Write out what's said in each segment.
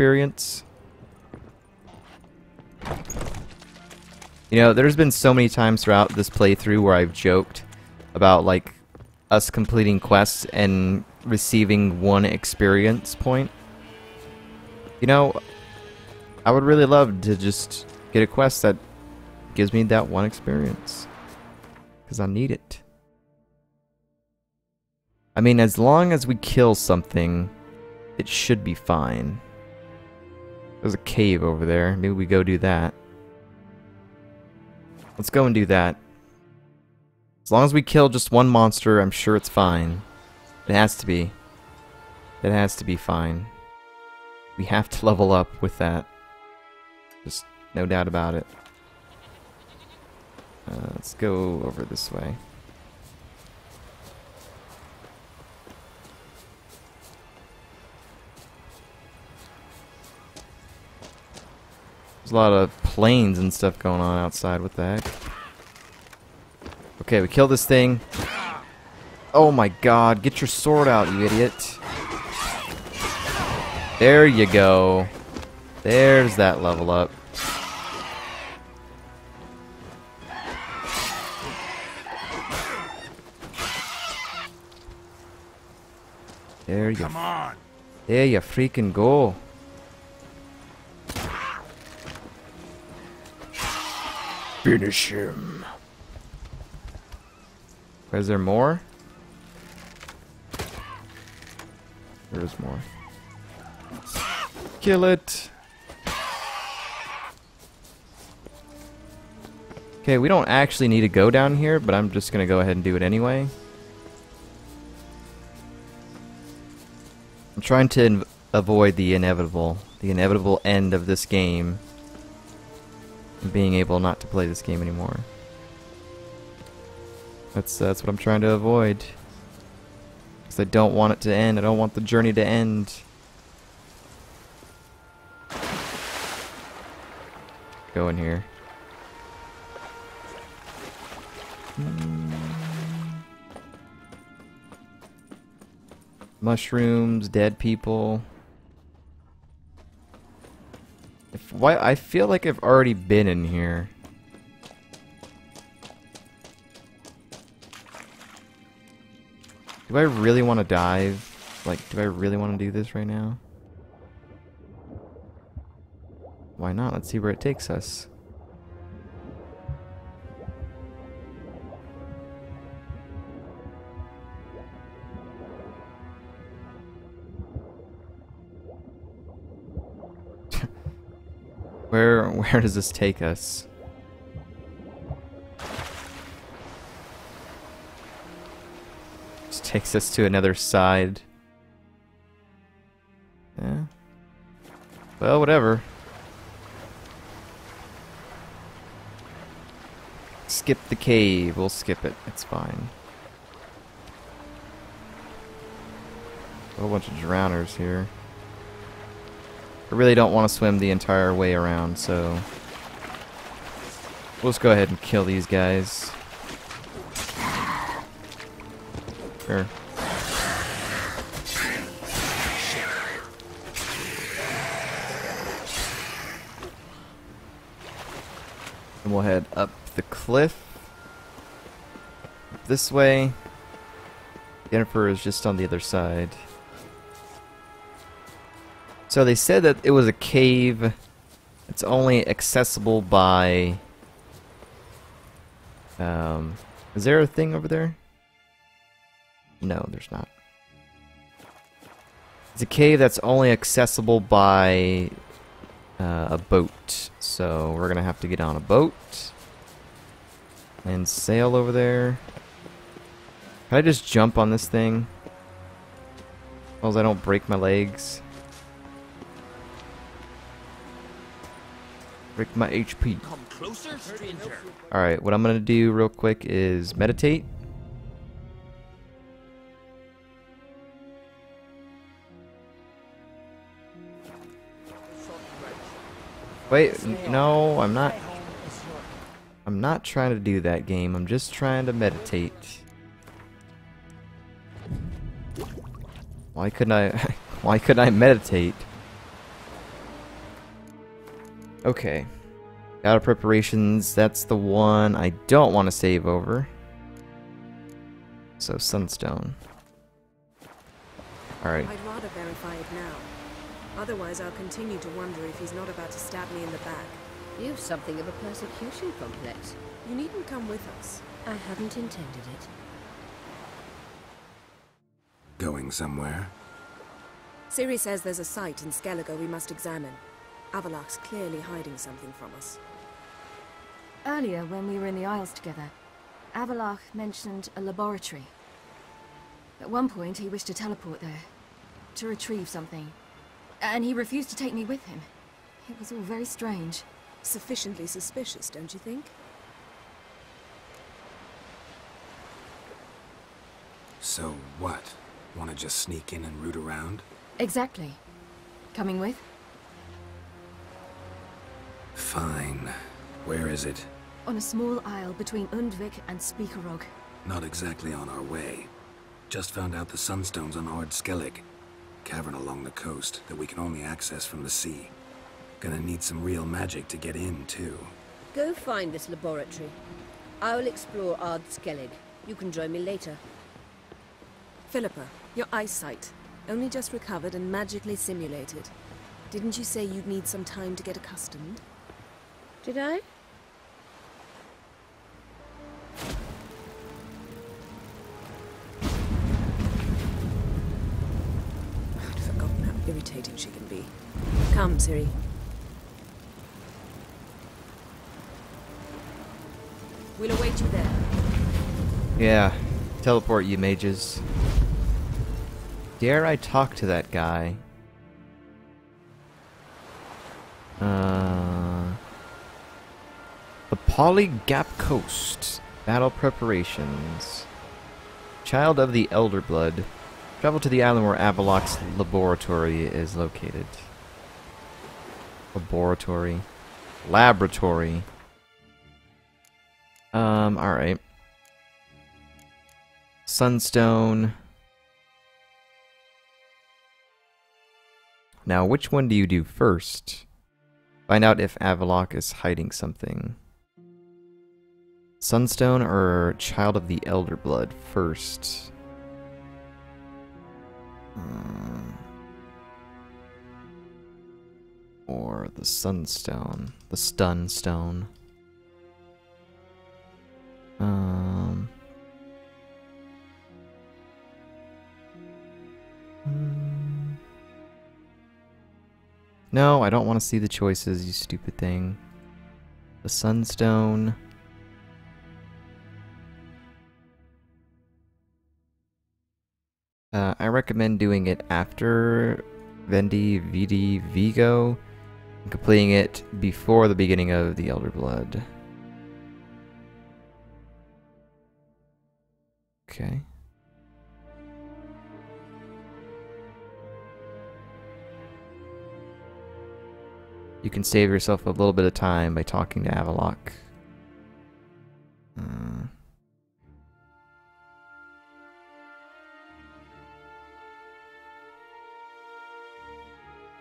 experience. You know, there's been so many times throughout this playthrough where I've joked about like us completing quests and receiving one experience point. You know, I would really love to just get a quest that gives me that one experience. Because I need it. I mean, as long as we kill something, it should be fine. There's a cave over there. Maybe we go do that. Let's go and do that. As long as we kill just one monster, I'm sure it's fine. It has to be. It has to be fine. We have to level up with that. Just no doubt about it. Uh, let's go over this way. There's a lot of planes and stuff going on outside. What the heck? Okay, we kill this thing. Oh my god, get your sword out, you idiot. There you go. There's that level up. There you Come on. There you freaking go. Finish him. Is there more? There's more. Kill it. Okay, we don't actually need to go down here, but I'm just gonna go ahead and do it anyway. I'm trying to inv- avoid the inevitable, the inevitable end of this game. Being able not to play this game anymore. That's that's what I'm trying to avoid. Because I don't want it to end. I don't want the journey to end. Go in here. Mushrooms, dead people. If why I feel like I've already been in here. Do I really want to dive? Like, do I really want to do this right now? Why not? Let's see where it takes us. Where where does this take us? Just takes us to another side. Yeah. Well, whatever. Skip the cave. We'll skip it. It's fine. A whole bunch of drowners here. I really don't want to swim the entire way around, so... We'll just go ahead and kill these guys. Sure. And we'll head up the cliff. This way. Yennefer is just on the other side. So they said that it was a cave. It's only accessible by... Um, is there a thing over there? No, there's not. It's a cave that's only accessible by uh, a boat. So we're going to have to get on a boat and sail over there. Can I just jump on this thing? As long as I don't break my legs. Break my HP. Come closer, stranger. Alright, what I'm going to do real quick is meditate. Wait, no, I'm not. I'm not trying to do that game. I'm just trying to meditate. Why couldn't I? Why couldn't I meditate? Okay. Battle preparations, that's the one I don't want to save over. So, Sunstone. Alright. I'd rather verify it now. Otherwise, I'll continue to wonder if he's not about to stab me in the back. You've something of a persecution complex. You needn't come with us. I haven't intended it. Going somewhere? Ciri says there's a site in Skellige we must examine. Avallac'h's clearly hiding something from us. Earlier, when we were in the Isles together, Avallac'h mentioned a laboratory. At one point, he wished to teleport there, to retrieve something. And he refused to take me with him. It was all very strange. Sufficiently suspicious, don't you think? So what? Want to just sneak in and root around? Exactly. Coming with? Fine. Where is it? On a small isle between Undvik and Spikeroog. Not exactly on our way. Just found out the sunstone's on Ard Skellig. Cavern along the coast that we can only access from the sea. Gonna need some real magic to get in, too. Go find this laboratory. I'll explore Ard Skellig. You can join me later. Philippa, your eyesight. Only just recovered and magically simulated. Didn't you say you'd need some time to get accustomed? Did I? I'd forgotten how irritating she can be. Come, Ciri. We'll await you there. Yeah. Teleport, you mages. Dare I talk to that guy? Uh, the Polygap Coast. Battle preparations. Child of the Elder Blood. Travel to the island where Avallac'h's laboratory is located. Laboratory. Laboratory. Um, alright. Sunstone. Now, which one do you do first? Find out if Avallac'h is hiding something. Sunstone or Child of the Elder Blood first? Hmm. Or the Sunstone. The Stunstone. Um. Hmm. No, I don't want to see the choices, you stupid thing. The Sunstone. Recommend doing it after Veni, Vidi, Vigo, and completing it before the beginning of the Elder Blood. Okay. You can save yourself a little bit of time by talking to Avallac'h. Uh,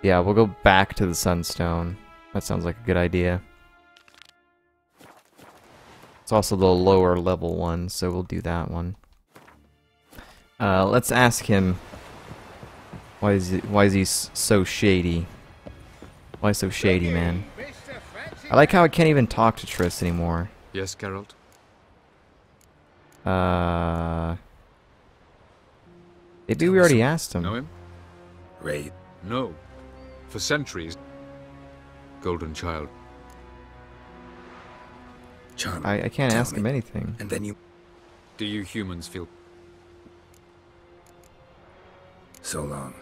yeah, we'll go back to the Sunstone. That sounds like a good idea. It's also the lower level one, so we'll do that one. Uh, let's ask him. Why is he, why is he so shady? Why so shady, man? I like how I can't even talk to Triss anymore. Yes, Geralt? Uh, maybe we already asked him. Know him? Right. No. For centuries. Golden Child. Charm. I, I can't Tell ask him anything. And then you... Do you humans feel So long.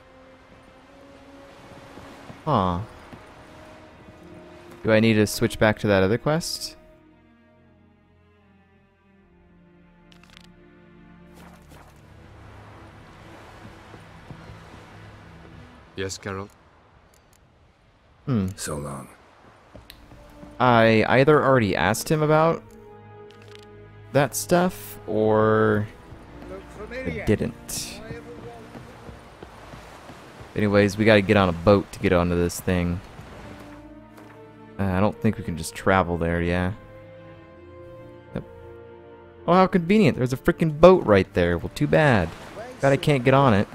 Huh. Do I need to switch back to that other quest? Yes, Geralt? Hmm. So long. I either already asked him about that stuff, or I didn't. Anyways, we gotta get on a boat to get onto this thing. Uh, I don't think we can just travel there, yeah. Yep. Oh, how convenient. There's a freaking boat right there. Well, too bad. God, I can't get on it.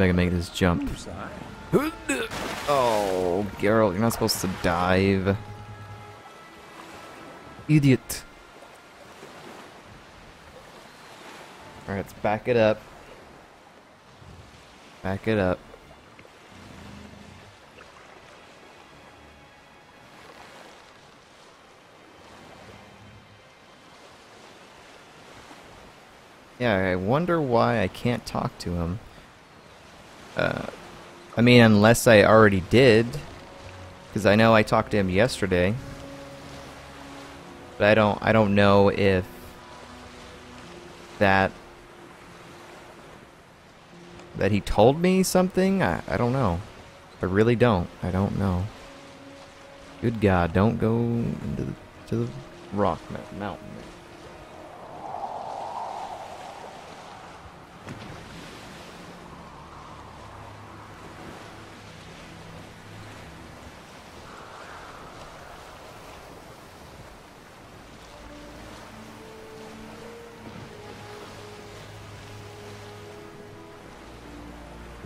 If I can make this jump. Oh, Geralt, you're not supposed to dive. Idiot. Alright, let's back it up. Back it up. Yeah, I wonder why I can't talk to him. Uh, I mean, unless I already did. Because I know I talked to him yesterday. But I don't, I don't know if that that he told me something? I, I don't know. I really don't. I don't know. Good God, don't go into the, to the rock mountain.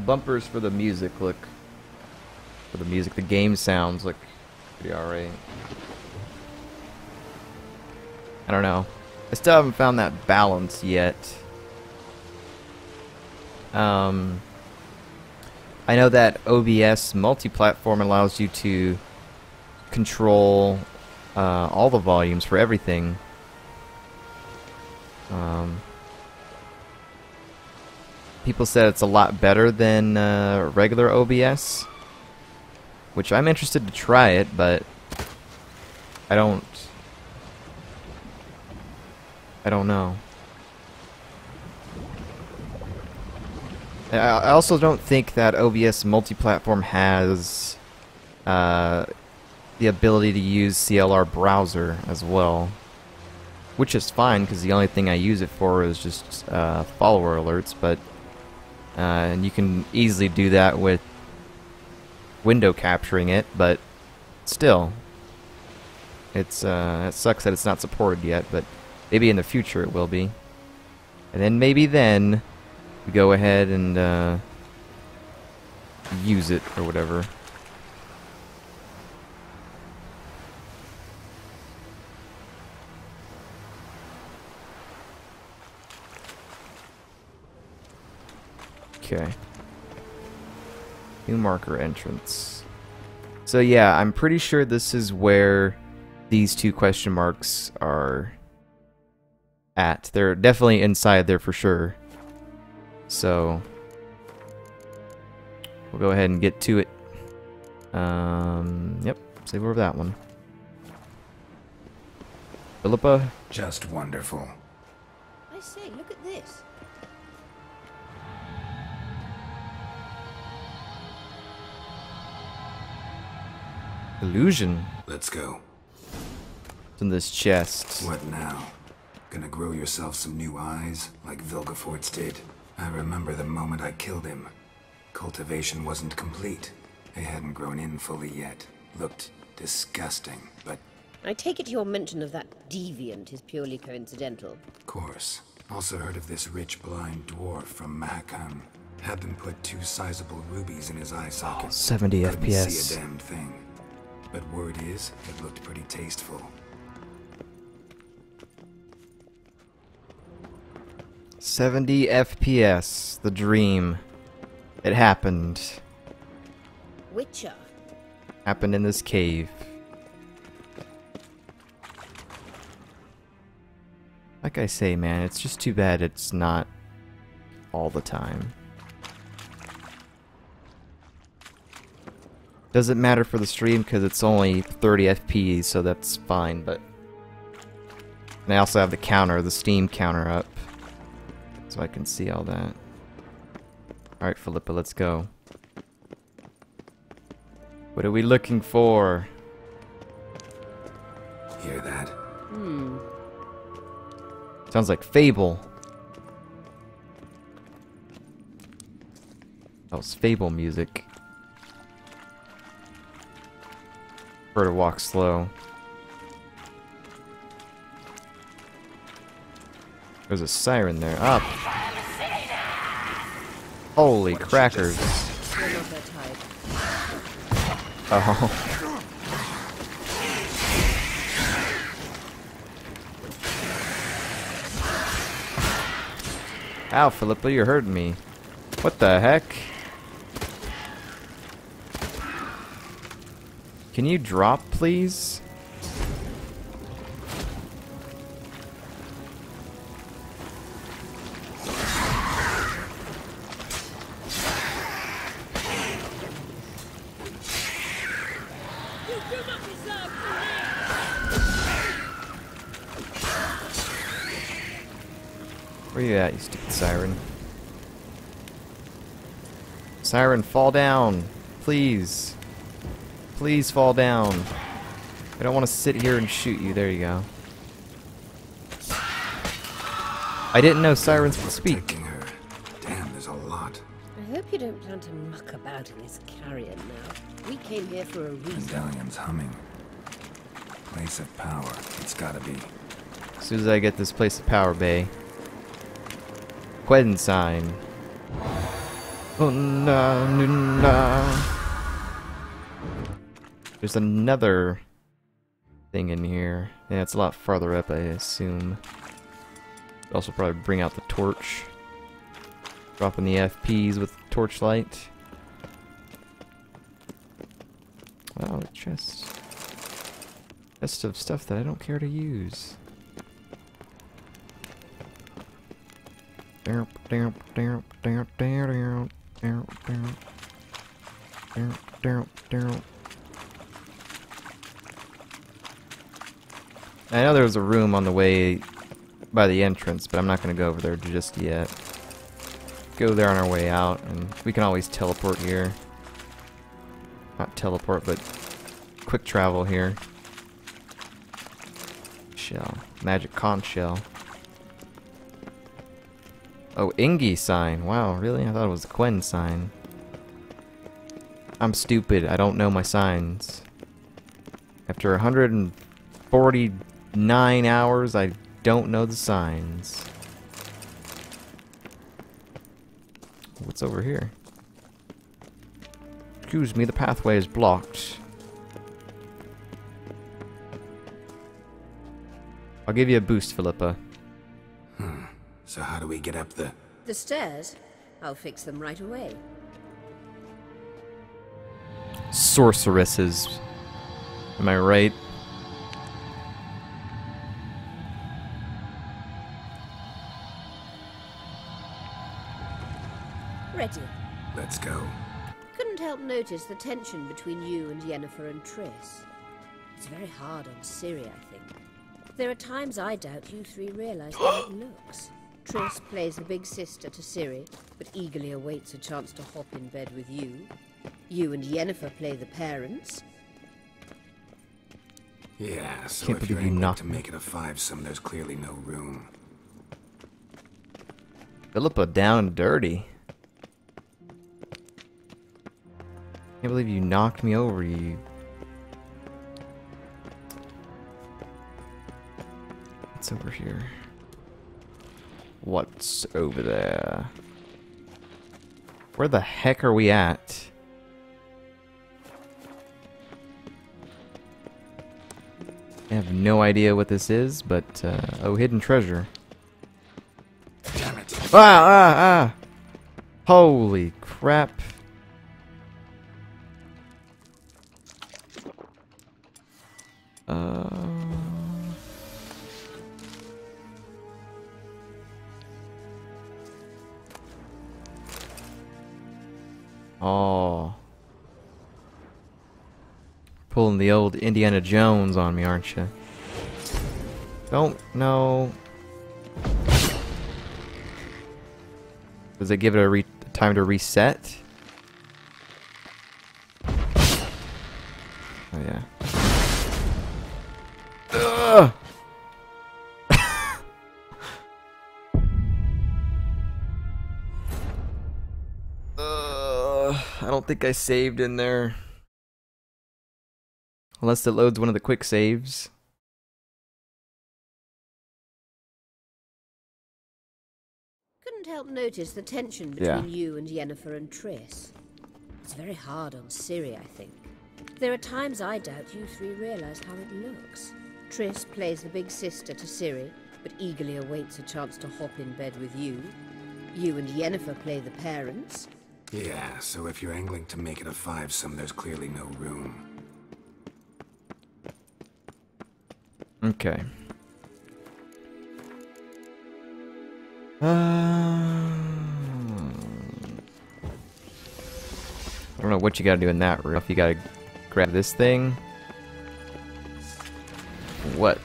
Bumpers for the music look. For the music the game sounds look pretty alright. I don't know. I still haven't found that balance yet. Um I know that OBS multi-platform allows you to control uh, all the volumes for everything. Um, people said it's a lot better than uh, regular OBS, which I'm interested to try it, but I don't. I don't know. I also don't think that OBS multi-platform has uh, the ability to use CLR browser as well, which is fine because the only thing I use it for is just uh, follower alerts, but uh, and you can easily do that with window capturing it, but still, it's uh, it sucks that it's not supported yet, but maybe in the future it will be. And then maybe then we go ahead and uh, use it or whatever. Okay. New marker entrance. So yeah, I'm pretty sure this is where these two question marks are at. They're definitely inside there for sure. So we'll go ahead and get to it. Um, yep, save over that one. Philippa? Just wonderful. Illusion. Let's go. It's in this chest. What now? Gonna grow yourself some new eyes, like Vilgefortz did? I remember the moment I killed him. Cultivation wasn't complete. They hadn't grown in fully yet. Looked disgusting, but I take it your mention of that deviant is purely coincidental. of course. Also heard of this rich blind dwarf from Mahakam. Had them put two sizable rubies in his eye socket. 70 Couldn't FPS. see a damn thing. But word is, it looked pretty tasteful. Seventy FPS. The dream. It happened. Witcher. Happened in this cave. Like I say, man, it's just too bad it's not all the time. Doesn't matter for the stream because it's only 30 FPS, so that's fine, but... And I also have the counter, the Steam counter up. So I can see all that. Alright, Philippa, let's go. What are we looking for? Hear that? Hmm. Sounds like Fable. That was Fable music. Prefer to walk slow. There's a siren there. Up. Holy crackers. Oh. Ow, Philippa, you're hurting me. What the heck? Can you drop, please? Where you at, you stupid siren? Siren, fall down. Please. Please fall down. I don't want to sit here and shoot you. There you go. I didn't know sirens could speak. Protecting her. Damn, there's a lot. I hope you don't plan to muck about in this carrion now. We came here for a reason. Medallion's humming. Place of power. It's gotta be. As soon as I get this place of power bay. Quedden sign. Oh, no, no, no. There's another thing in here. Yeah, it's a lot farther up, I assume. Also probably bring out the torch. Dropping the FPs with torchlight. Wow, a chest. Chest of stuff that I don't care to use. Down, down, down, down, down, down, down, down, down, down, I know there was a room on the way by the entrance, but I'm not going to go over there just yet. Go there on our way out, and we can always teleport here. Not teleport, but quick travel here. Shell. Magic conch shell. Oh, Igni sign. Wow, really? I thought it was the Quen sign. I'm stupid. I don't know my signs. After 149 hours, I don't know the signs. What's over here? Excuse me, the pathway is blocked. I'll give you a boost, Philippa. Hmm. So how do we get up the... The stairs? I'll fix them right away. Sorceresses. Am I right? Ready. Let's go. Couldn't help notice the tension between you and Yennefer and Triss. It's very hard on Ciri, I think. There are times I doubt you three realize how it looks. Triss plays the big sister to Ciri, but eagerly awaits a chance to hop in bed with you. You and Yennefer play the parents. Yeah, so Can't if you're believe able knocked to make it a five-some, there's clearly no room. Philippa down and dirty. Can't believe you knocked me over, you. What's over here? What's over there? Where the heck are we at? I have no idea what this is, but, uh, oh, hidden treasure. Damn it! Ah, ah, ah! Holy crap. The old Indiana Jones on me, aren't you? Don't know. Does it give it a time to reset? Oh yeah. Ugh, I don't think I saved in there. Unless it loads one of the quick saves. Couldn't help notice the tension Yeah. between you and Yennefer and Triss. It's very hard on Ciri, I think. There are times I doubt you three realize how it looks. Triss plays the big sister to Ciri, but eagerly awaits a chance to hop in bed with you. You and Yennefer play the parents. Yeah, so if you're angling to make it a five-some, there's clearly no room. Okay. Uh, I don't know what you gotta do in that room. If you gotta grab this thing. What?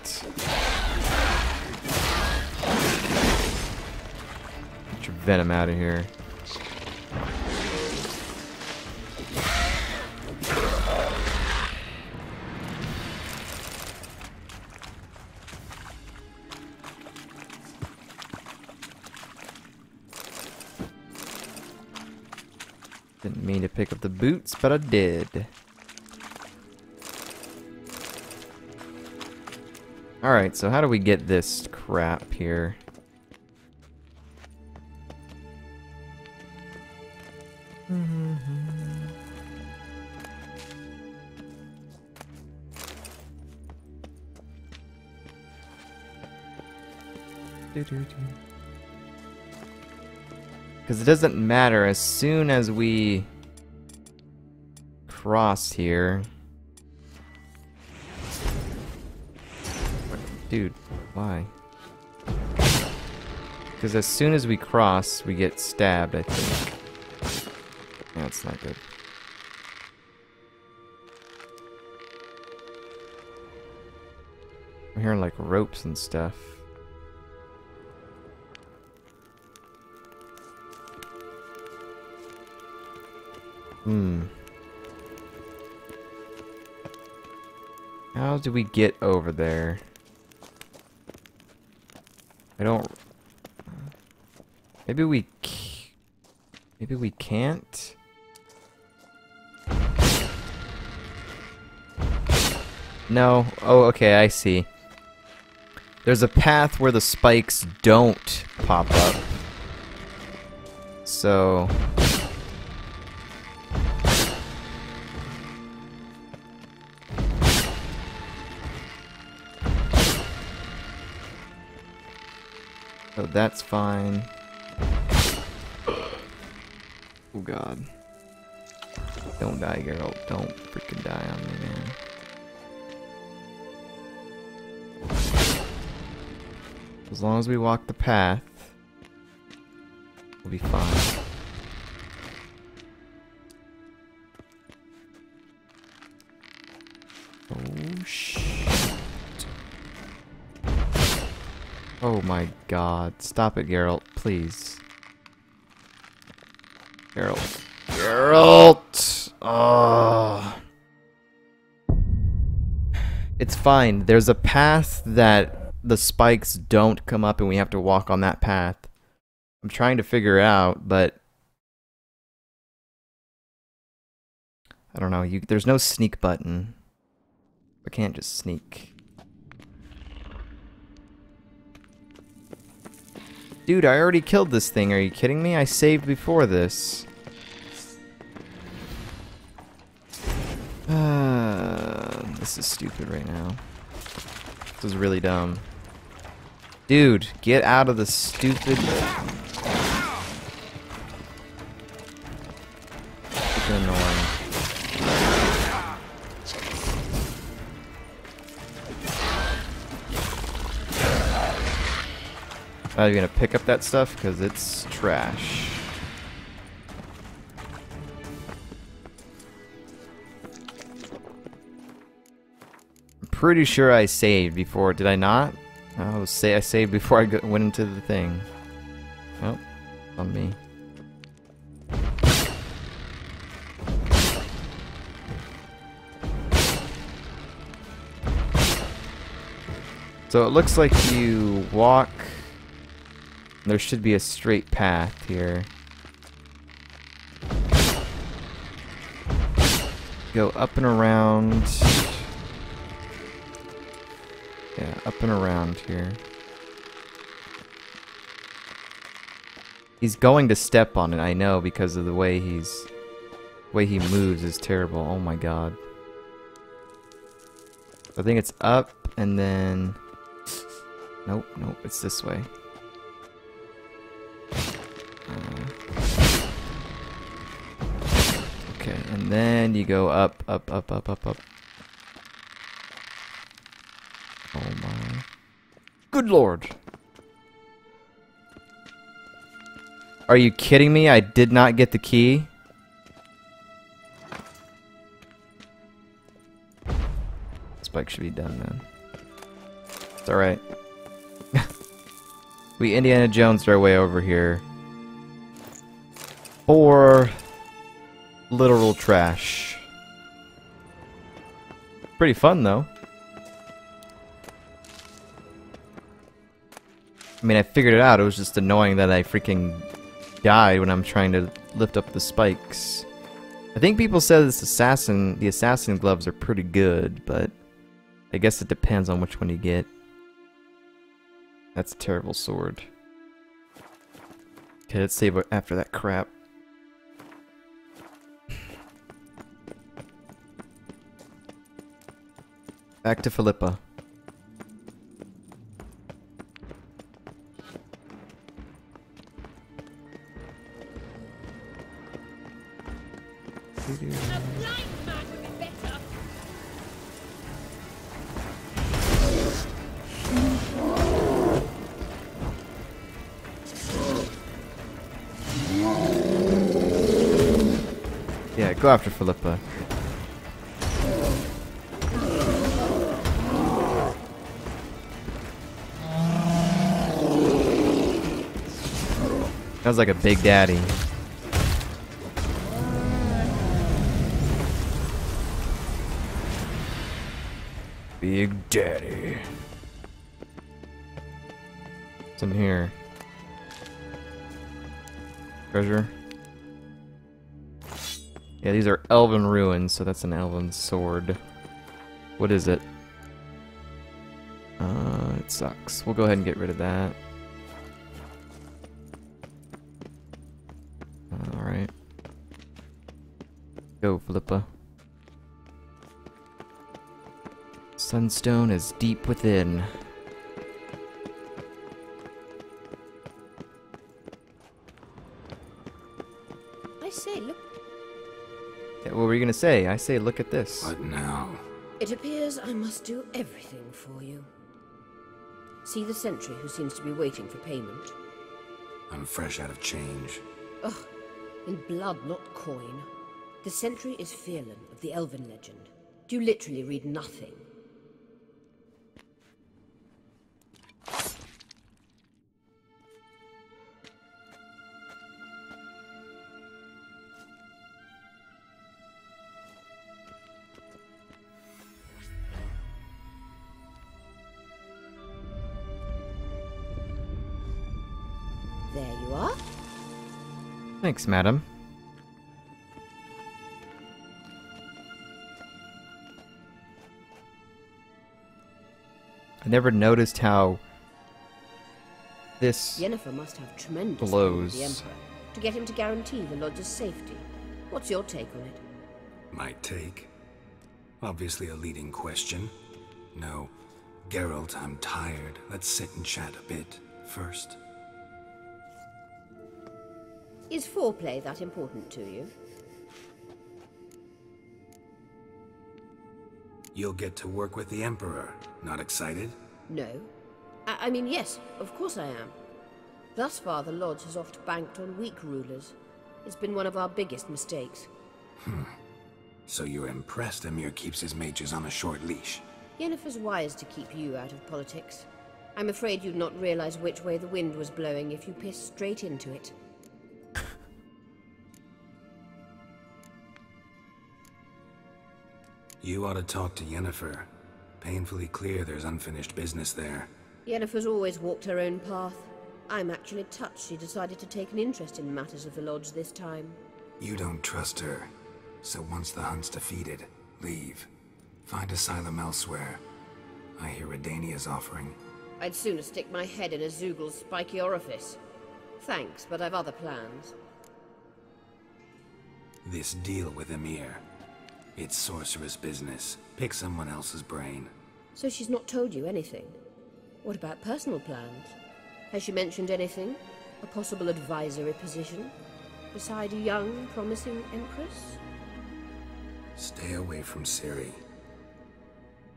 Get your venom out of here. Pick up the boots, but I did. Alright, so how do we get this crap here? Mm-hmm. Because it doesn't matter as soon as we cross here. Dude, why? Because as soon as we cross, we get stabbed, I think. That's not good. I'm hearing like ropes and stuff. Hmm. How do we get over there? I don't... Maybe we... Maybe we can't? No. Oh, okay, I see. There's a path where the spikes don't pop up. So... So that's fine. Oh god. Don't die, Geralt. Don't freaking die on me, man. As long as we walk the path, we'll be fine. Oh my god. Stop it, Geralt, please. Geralt. Geralt! Oh. It's fine. There's a path that the spikes don't come up and we have to walk on that path. I'm trying to figure out, but I don't know. You there's no sneak button. I can't just sneak. Dude, I already killed this thing. Are you kidding me? I saved before this. Uh, this is stupid right now. This is really dumb. Dude, get out of the stupid... Are you gonna pick up that stuff? Because it's trash. I'm pretty sure I saved before. Did I not? I was say I saved before I went into the thing. Nope, on me. So it looks like you walk. There should be a straight path here. Go up and around. Yeah, up and around here. He's going to step on it, I know, because of the way he's... way he moves is terrible. Oh my god. I think it's up, and then... Nope, nope, it's this way. And you go up, up, up, up, up, up. Oh my. Good lord. Are you kidding me? I did not get the key. Spike should be done, man. It's alright. we Indiana Jones our way over here. For literal trash. Pretty fun though. I mean, I figured it out. It was just annoying that I freaking died when I'm trying to lift up the spikes. I think people said this assassin, the assassin gloves are pretty good, but I guess it depends on which one you get. That's a terrible sword. Okay, let's save after that crap. Back to Philippa. Yeah, go after Philippa. Sounds like a big daddy. Big daddy. What's in here? Treasure? Yeah, these are elven ruins, so that's an elven sword. What is it? Uh, it sucks. We'll go ahead and get rid of that. Go, Philippa. Sunstone is deep within. I say, look. Yeah, what were you gonna say? I say, look at this. What now? It appears I must do everything for you. See the sentry who seems to be waiting for payment? I'm fresh out of change. Ugh, in blood, not coin. The sentry is Fearlan of the Elven legend. Do you literally read nothing? There you are. Thanks, madam. Never noticed how this Yennefer must have tremendous faith Blows. the Emperor to get him to guarantee the lodge's safety. What's your take on it? My take? Obviously a leading question. No. Geralt, I'm tired. Let's sit and chat a bit first. Is foreplay that important to you? You'll get to work with the Emperor. Not excited? No. I, I mean, yes, of course I am. Thus far, the Lodge has oft banked on weak rulers. It's been one of our biggest mistakes. Hmm. So you're impressed Emhyr keeps his mages on a short leash? Yennefer's wise to keep you out of politics. I'm afraid you'd not realize which way the wind was blowing if you pissed straight into it. You ought to talk to Yennefer. Painfully clear there's unfinished business there. Yennefer's always walked her own path. I'm actually touched she decided to take an interest in matters of the Lodge this time. You don't trust her. So once the hunt's defeated, leave. Find asylum elsewhere. I hear Redania's offering. I'd sooner stick my head in a Zeugl's spiky orifice. Thanks, but I've other plans. This deal with Emhyr. It's sorceress business. Pick someone else's brain. So she's not told you anything? What about personal plans? Has she mentioned anything? A possible advisory position? Beside a young, promising empress? Stay away from Ciri.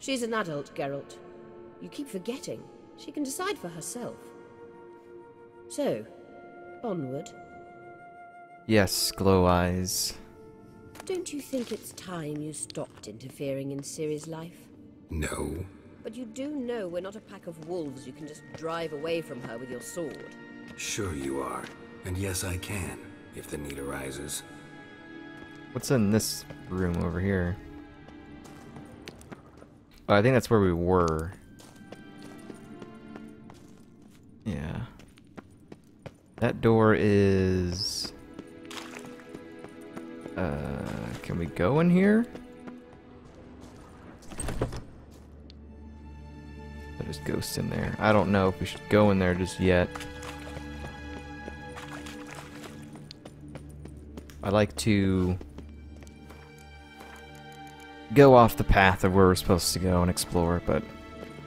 She's an adult, Geralt. You keep forgetting. She can decide for herself. So, onward. Yes, glow eyes. Don't you think it's time you stopped interfering in Ciri's life? No. But you do know we're not a pack of wolves you can just drive away from her with your sword. Sure you are. And yes, I can, if the need arises. What's in this room over here? Oh, I think that's where we were. Yeah. That door is... Uh, can we go in here? There's ghosts in there. I don't know if we should go in there just yet. I like to go off the path of where we're supposed to go and explore, but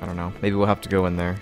I don't know. Maybe we'll have to go in there.